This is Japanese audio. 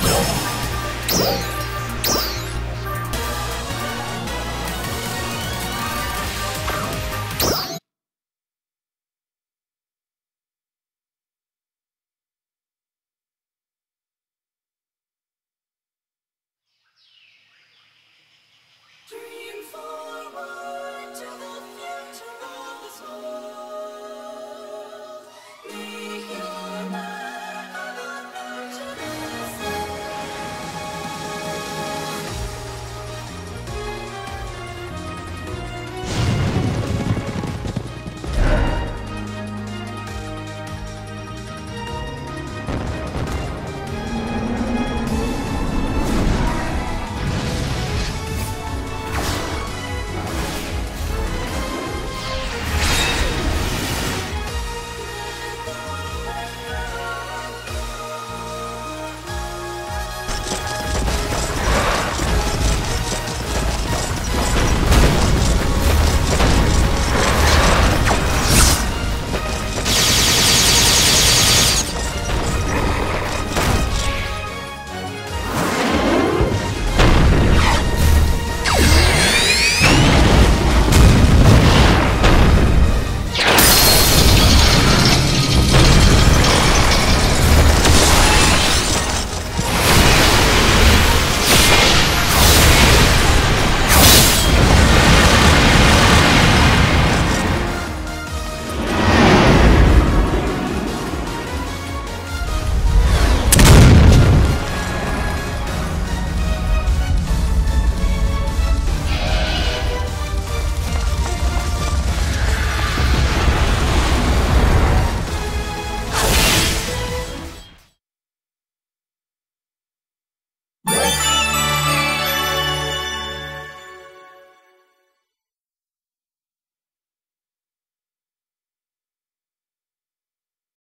Whoa!